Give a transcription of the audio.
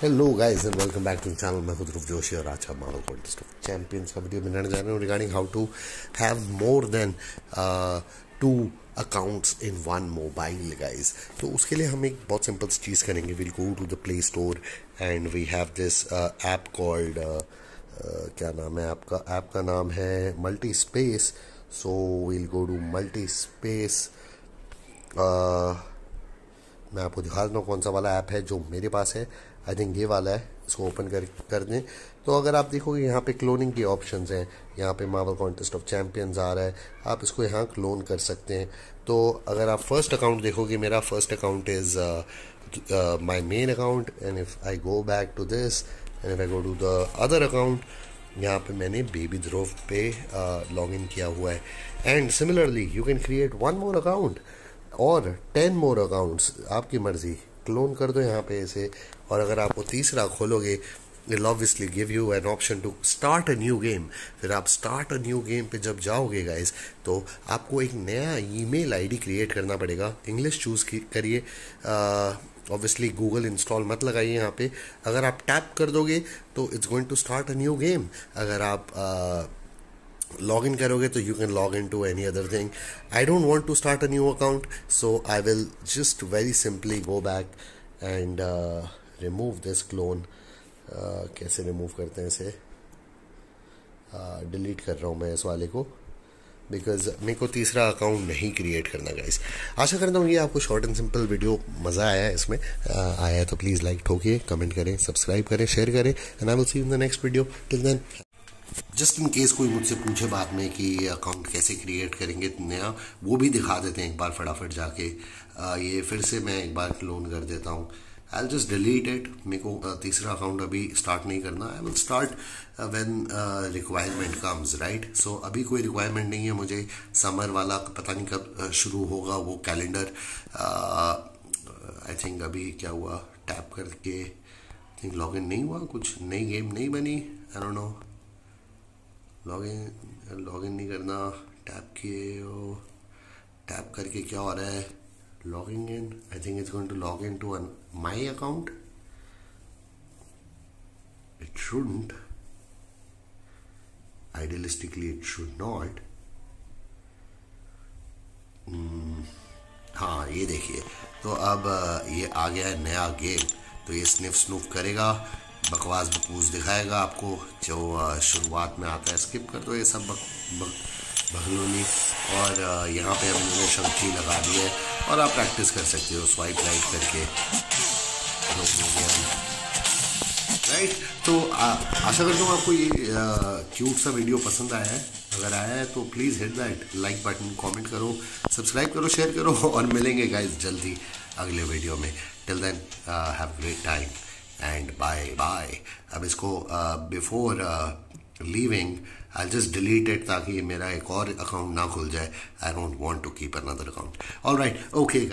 Hello guys and welcome back to channel मैं खुद जोशी और आज हम मार्वल कॉन्टेस्ट ऑफ़ चैंपियंस का वीडियो बनाने जा रहे हैं regarding how to have more than two accounts in one mobile guys तो उसके लिए हम एक बहुत सिंपल चीज़ करेंगे. Will go to the Play Store and we have this app called क्या नाम है आपका? ऐप का नाम है multi space so will go to multi space मैं आपको दिखा देता हूँ कौन सा वाला ऐप है जो मेरे पास है. आई थिंक ये वाला है, इसको ओपन कर कर दें। तो अगर आप देखोगे यहाँ पे क्लोनिंग के ऑप्शन हैं, यहाँ पे मार्वल कॉन्टेस्ट ऑफ़ चैम्पियंस आ रहा है, आप इसको यहाँ क्लोन कर सकते हैं। तो अगर आप फ़र्स्ट अकाउंट देखोगे, मेरा first account is my main account and if I go back to this and if I go to the other account यहाँ पे मैंने बेबी ध्रुव पे लॉग इन किया हुआ है। And similarly you can create one more account और ten more accounts आपकी मर्ज़ी। क्लोन कर दो यहाँ पे इसे। और अगर आप वो तीसरा खोलोगे will obviously give you an option to start a new game फिर आप स्टार्ट अ न्यू गेम पे जब जाओगे गाइज़ तो आपको एक नया ईमेल आईडी क्रिएट करना पड़ेगा। इंग्लिश चूज़ करिए। ऑब्वियसली गूगल इंस्टॉल मत लगाइए यहाँ पे। अगर आप टैप कर दोगे तो it's going to start a new game अगर आप uh, log इन करोगे तो you can log in to any other thing I don't want to start a new account so I will just very go go back and remove this uh, कैसे remove करते हैं इसे? Delete uh, कर रहा हूँ मैं इस वाले को बिकॉज़ मेरे को तीसरा अकाउंट नहीं क्रिएट करना गाइस आशा करता हूँ ये आपको शॉर्ट एंड सिंपल वीडियो मज़ा आया इसमें. Uh, आया तो प्लीज़ लाइक ठोकिए कमेंट करें सब्सक्राइब करें शेयर करें and I will see in the next video till then just in case कोई मुझसे पूछे बाद में कि अकाउंट कैसे क्रिएट करेंगे नया वो भी दिखा देते हैं एक बार फटाफट जाके। आ, ये फिर से मैं एक बार क्लोन कर देता हूँ। आई जस्ट डिलीट इट मेरे को तीसरा अकाउंट अभी स्टार्ट नहीं करना। I will start when requirement comes right so अभी कोई रिक्वायरमेंट नहीं है मुझे। समर वाला पता नहीं कब शुरू होगा वो कैलेंडर आई थिंक अभी क्या हुआ? टैप करके आई थिंक लॉग इन नहीं हुआ कुछ? नई गेम नहीं बनी? I don't know login login नहीं करना टैप किए हो टैप करके क्या हो रहा है? Logging in I think it's going to log in to my account shouldn't. Idealistically it should not. Hmm, हाँ ये देखिए। तो अब ये आ गया है नया गेम तो ये स्निफ स्नूफ करेगा। बकवास बकूस दिखाएगा आपको। जो शुरुआत में आता है स्किप कर दो ये सब बक, बक, बगलोनी और यहाँ पे हम इन्होंने शंखी लगा दी है और आप प्रैक्टिस कर सकते हो स्वाइप राइट करके। राइट तो आशा करता हूँ आपको ये क्यूट सा वीडियो पसंद आया है। अगर आया है तो please hit that like button comment करो सब्सक्राइब करो शेयर करो और मिलेंगे गाइज़ जल्दी अगले वीडियो में। Till then have great time and bye bye अब इसको before leaving I just delete it ताकि मेरा एक और अकाउंट ना खुल जाए. I don't want to keep another account all right okay